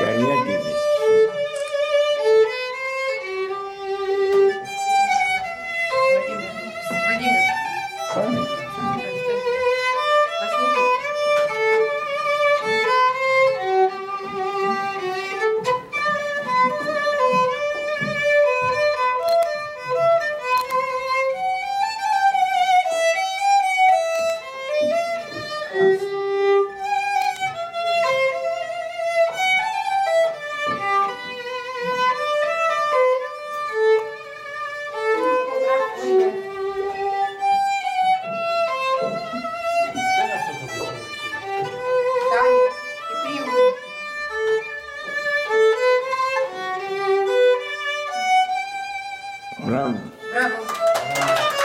概念的。Tá? Bravo. Bravo.